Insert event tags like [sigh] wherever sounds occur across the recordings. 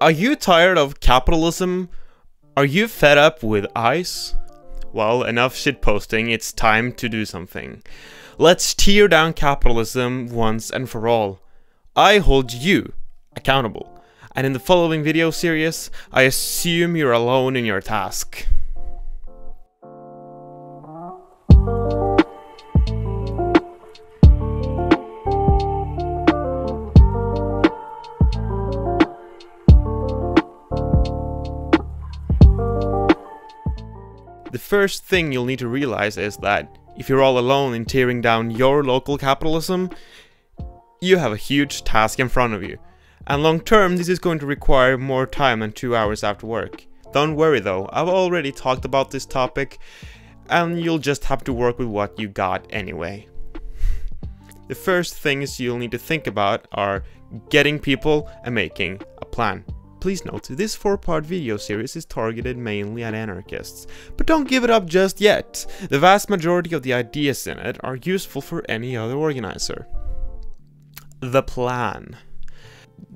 Are you tired of capitalism? Are you fed up with ICE? Well, enough shitposting, it's time to do something. Let's tear down capitalism once and for all. I hold you accountable, and in the following video series, I assume you're alone in your task. The first thing you'll need to realize is that if you're all alone in tearing down your local capitalism, you have a huge task in front of you. And long term, this is going to require more time than 2 hours after work. Don't worry though, I've already talked about this topic, and you'll just have to work with what you got anyway. The first things you'll need to think about are getting people and making a plan. Please note, this 4-part video series is targeted mainly at anarchists, but don't give it up just yet. The vast majority of the ideas in it are useful for any other organizer. The plan.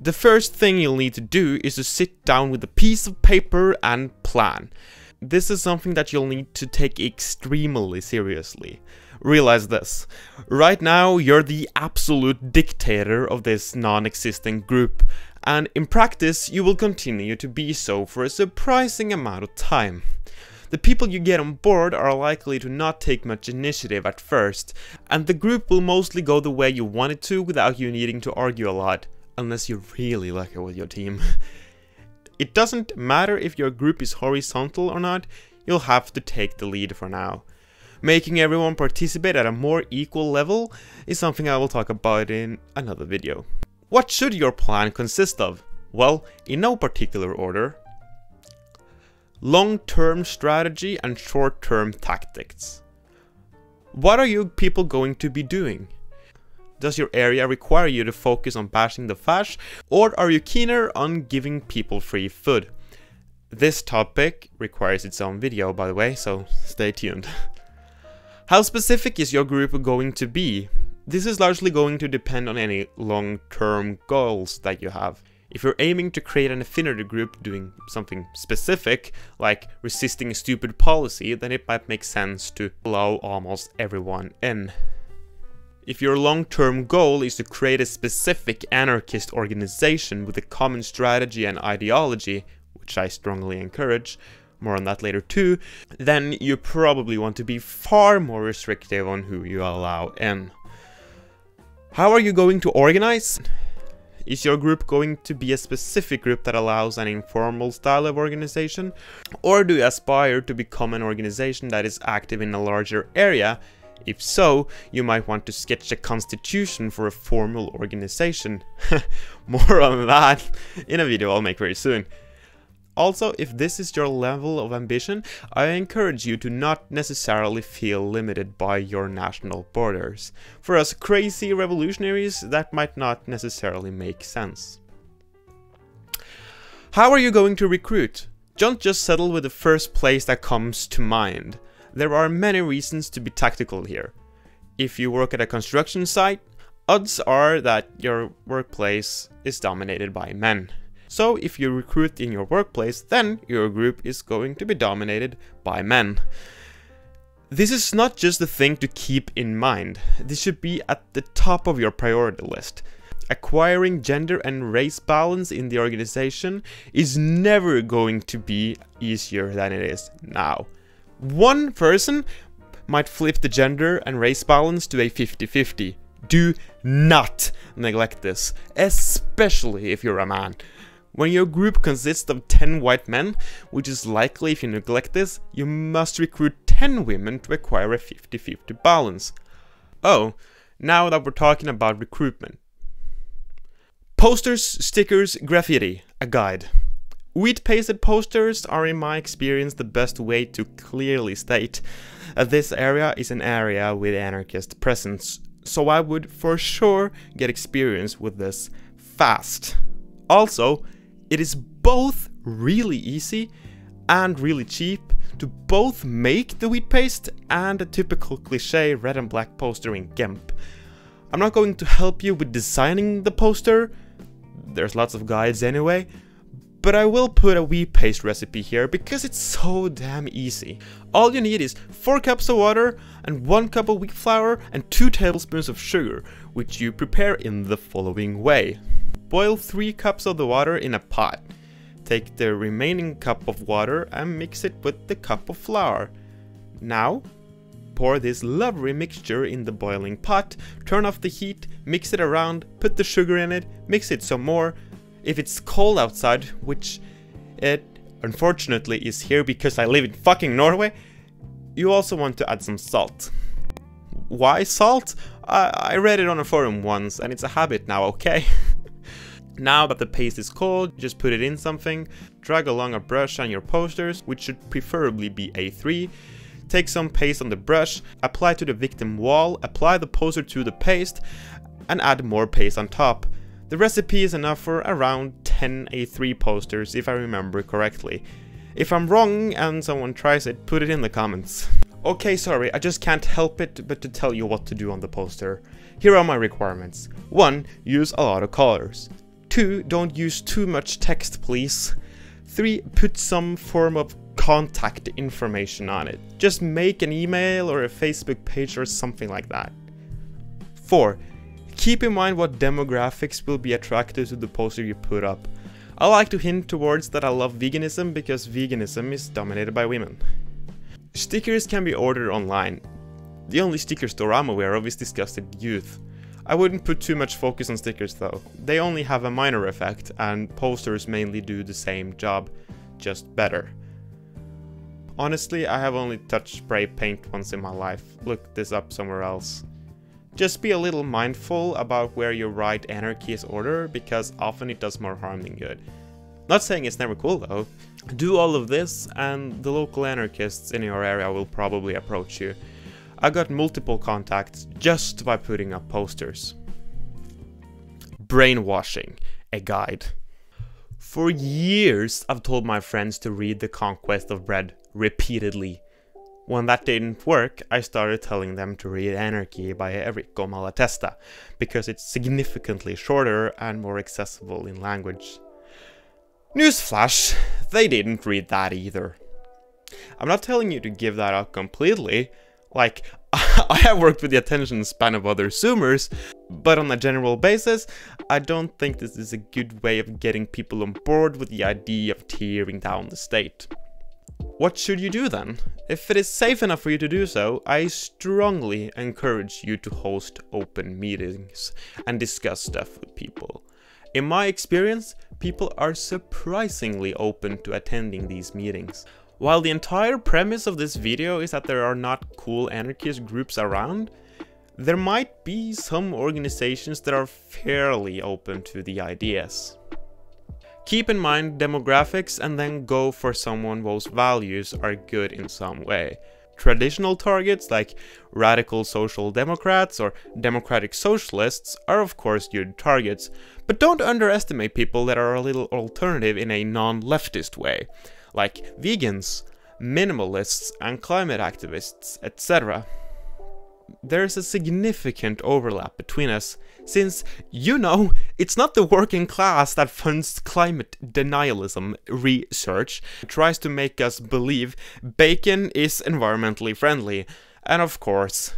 The first thing you'll need to do is to sit down with a piece of paper and plan. This is something that you'll need to take extremely seriously. Realize this. Right now, you're the absolute dictator of this non-existent group, and in practice you will continue to be so for a surprising amount of time. The people you get on board are likely to not take much initiative at first, and the group will mostly go the way you want it to without you needing to argue a lot, unless you're really lucky with your team. [laughs] it doesn't matter if your group is horizontal or not, you'll have to take the lead for now. Making everyone participate at a more equal level is something I will talk about in another video. What should your plan consist of? Well, in no particular order. Long-term strategy and short-term tactics. What are you people going to be doing? Does your area require you to focus on bashing the fash, or are you keener on giving people free food? This topic requires its own video, by the way, so stay tuned. [laughs] How specific is your group going to be? This is largely going to depend on any long-term goals that you have. If you're aiming to create an affinity group doing something specific, like resisting a stupid policy, then it might make sense to allow almost everyone in. If your long-term goal is to create a specific anarchist organization with a common strategy and ideology, which I strongly encourage, more on that later too, then you probably want to be far more restrictive on who you allow in. How are you going to organize? Is your group going to be a specific group that allows an informal style of organization? Or do you aspire to become an organization that is active in a larger area? If so, you might want to sketch a constitution for a formal organization. [laughs] More on that in a video I'll make very soon. Also, if this is your level of ambition, I encourage you to not necessarily feel limited by your national borders. For us crazy revolutionaries, that might not necessarily make sense. How are you going to recruit? Don't just settle with the first place that comes to mind. There are many reasons to be tactical here. If you work at a construction site, odds are that your workplace is dominated by men. So if you recruit in your workplace, then your group is going to be dominated by men. This is not just a thing to keep in mind, this should be at the top of your priority list. Acquiring gender and race balance in the organization is never going to be easier than it is now. One person might flip the gender and race balance to a 50-50. Do not neglect this, especially if you're a man. When your group consists of 10 white men, which is likely if you neglect this, you must recruit 10 women to acquire a 50-50 balance. Oh, now that we're talking about recruitment. Posters, stickers, graffiti, a guide. Wheat pasted posters are in my experience the best way to clearly state that this area is an area with anarchist presence, so I would for sure get experience with this fast. Also, it is both really easy and really cheap to both make the wheat paste and a typical cliche red and black poster in GIMP. I'm not going to help you with designing the poster, there's lots of guides anyway, but I will put a wheat paste recipe here because it's so damn easy. All you need is 4 cups of water and 1 cup of wheat flour and 2 tablespoons of sugar, which you prepare in the following way. Boil 3 cups of the water in a pot. Take the remaining cup of water and mix it with the cup of flour. Now, pour this lovely mixture in the boiling pot, turn off the heat, mix it around, put the sugar in it, mix it some more. If it's cold outside, which it unfortunately is here because I live in fucking Norway, you also want to add some salt. Why salt? I, I read it on a forum once and it's a habit now, okay? [laughs] Now that the paste is cold, just put it in something, drag along a brush on your posters, which should preferably be A3, take some paste on the brush, apply to the victim wall, apply the poster to the paste, and add more paste on top. The recipe is enough for around 10 A3 posters if I remember correctly. If I'm wrong and someone tries it, put it in the comments. Okay, sorry, I just can't help it but to tell you what to do on the poster. Here are my requirements. 1. Use a lot of colors. 2. Don't use too much text, please. 3. Put some form of contact information on it. Just make an email or a Facebook page or something like that. 4. Keep in mind what demographics will be attracted to the poster you put up. I like to hint towards that I love veganism because veganism is dominated by women. Stickers can be ordered online. The only sticker store I'm aware of is Disgusted Youth. I wouldn't put too much focus on stickers though. They only have a minor effect and posters mainly do the same job, just better. Honestly, I have only touched spray paint once in my life. Look this up somewhere else. Just be a little mindful about where you write anarchy's order, because often it does more harm than good. Not saying it's never cool though. Do all of this and the local anarchists in your area will probably approach you. I got multiple contacts just by putting up posters. Brainwashing, a guide. For years, I've told my friends to read The Conquest of Bread repeatedly. When that didn't work, I started telling them to read Anarchy by Enrico Malatesta, because it's significantly shorter and more accessible in language. Newsflash, they didn't read that either. I'm not telling you to give that up completely, like, [laughs] I have worked with the attention span of other Zoomers, but on a general basis, I don't think this is a good way of getting people on board with the idea of tearing down the state. What should you do then? If it is safe enough for you to do so, I strongly encourage you to host open meetings and discuss stuff with people. In my experience, people are surprisingly open to attending these meetings. While the entire premise of this video is that there are not cool anarchist groups around, there might be some organizations that are fairly open to the ideas. Keep in mind demographics and then go for someone whose values are good in some way. Traditional targets like radical social democrats or democratic socialists are of course good targets, but don't underestimate people that are a little alternative in a non-leftist way like vegans, minimalists, and climate activists, etc. There's a significant overlap between us, since, you know, it's not the working class that funds climate denialism research, tries to make us believe bacon is environmentally friendly, and of course,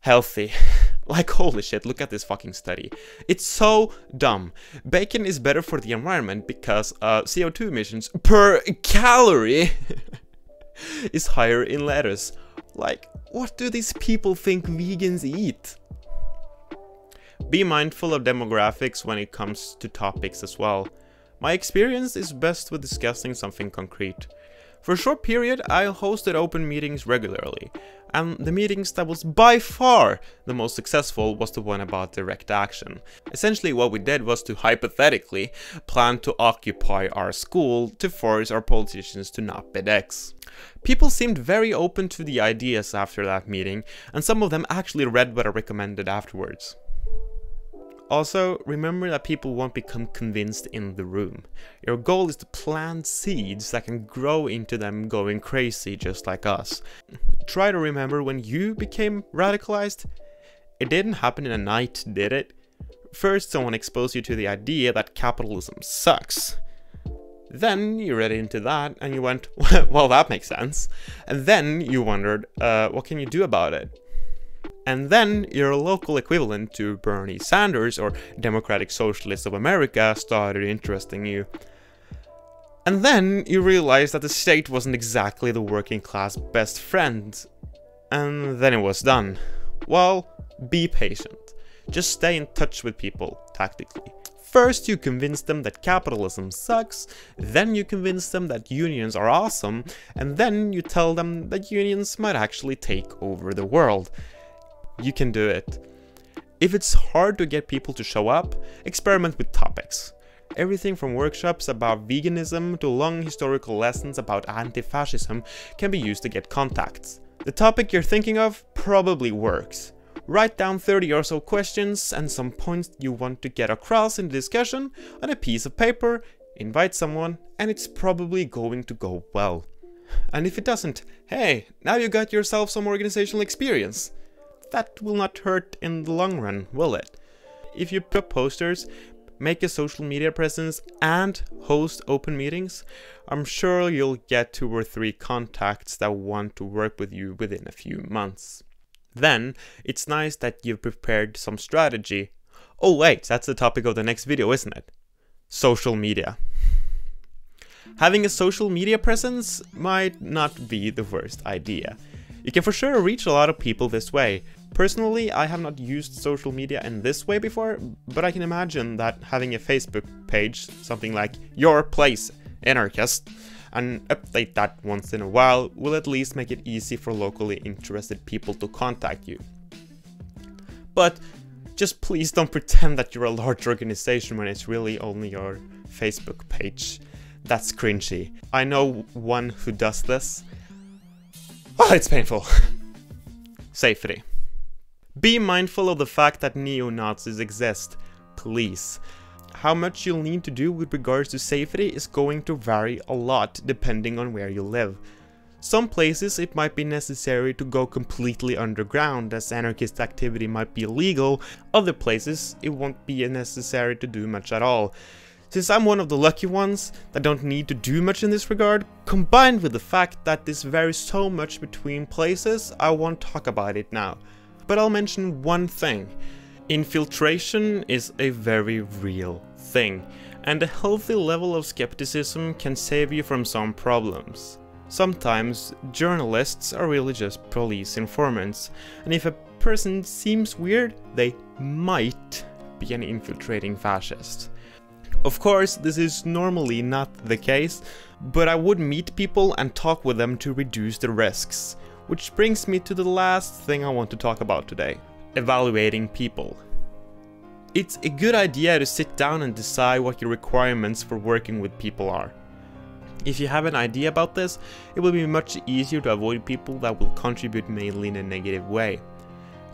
healthy. [laughs] Like, holy shit, look at this fucking study. It's so dumb. Bacon is better for the environment because uh, CO2 emissions per calorie [laughs] is higher in lettuce. Like, what do these people think vegans eat? Be mindful of demographics when it comes to topics as well. My experience is best with discussing something concrete. For a short period, I hosted open meetings regularly, and the meetings that was by far the most successful was the one about direct action. Essentially what we did was to hypothetically plan to occupy our school to force our politicians to not bid X. People seemed very open to the ideas after that meeting, and some of them actually read what I recommended afterwards. Also, remember that people won't become convinced in the room. Your goal is to plant seeds that can grow into them going crazy just like us. Try to remember when you became radicalized. It didn't happen in a night, did it? First, someone exposed you to the idea that capitalism sucks. Then you read into that and you went, [laughs] well, that makes sense. And then you wondered, uh, what can you do about it? And then your local equivalent to Bernie Sanders or Democratic Socialists of America started interesting you. And then you realized that the state wasn't exactly the working class best friend. And then it was done. Well, be patient. Just stay in touch with people, tactically. First you convince them that capitalism sucks, then you convince them that unions are awesome, and then you tell them that unions might actually take over the world. You can do it. If it's hard to get people to show up, experiment with topics. Everything from workshops about veganism to long historical lessons about anti-fascism can be used to get contacts. The topic you're thinking of probably works. Write down 30 or so questions and some points you want to get across in the discussion on a piece of paper, invite someone, and it's probably going to go well. And if it doesn't, hey, now you got yourself some organizational experience. That will not hurt in the long run, will it? If you put posters, make a social media presence, and host open meetings, I'm sure you'll get two or three contacts that want to work with you within a few months. Then, it's nice that you've prepared some strategy. Oh wait, that's the topic of the next video, isn't it? Social media. Having a social media presence might not be the worst idea. You can for sure reach a lot of people this way. Personally, I have not used social media in this way before, but I can imagine that having a Facebook page, something like Your Place Anarchist, and update that once in a while will at least make it easy for locally interested people to contact you. But just please don't [laughs] pretend that you're a large organization when it's really only your Facebook page. That's cringy. I know one who does this. Oh, it's painful. [laughs] Safety. Be mindful of the fact that neo-Nazis exist, please how much you'll need to do with regards to safety is going to vary a lot depending on where you live. Some places it might be necessary to go completely underground as anarchist activity might be illegal, other places it won't be necessary to do much at all. Since I'm one of the lucky ones that don't need to do much in this regard, combined with the fact that this varies so much between places, I won't talk about it now. But I'll mention one thing. Infiltration is a very real thing, and a healthy level of skepticism can save you from some problems. Sometimes journalists are really just police informants, and if a person seems weird, they might be an infiltrating fascist. Of course, this is normally not the case, but I would meet people and talk with them to reduce the risks. Which brings me to the last thing I want to talk about today, evaluating people. It's a good idea to sit down and decide what your requirements for working with people are. If you have an idea about this, it will be much easier to avoid people that will contribute mainly in a negative way.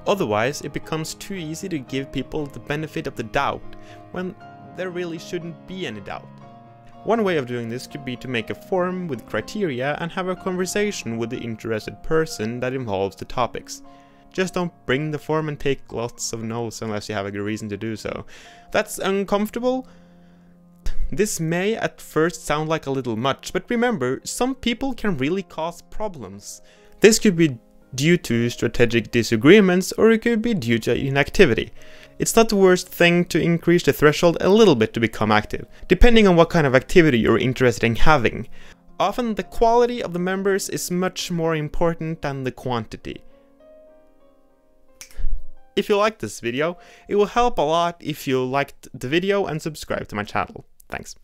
Otherwise, it becomes too easy to give people the benefit of the doubt, when there really shouldn't be any doubt. One way of doing this could be to make a form with criteria and have a conversation with the interested person that involves the topics. Just don't bring the form and take lots of notes unless you have a good reason to do so. That's uncomfortable. This may at first sound like a little much, but remember, some people can really cause problems. This could be due to strategic disagreements or it could be due to inactivity. It's not the worst thing to increase the threshold a little bit to become active, depending on what kind of activity you're interested in having. Often the quality of the members is much more important than the quantity. If you liked this video, it will help a lot if you liked the video and subscribe to my channel. Thanks.